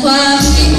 quarto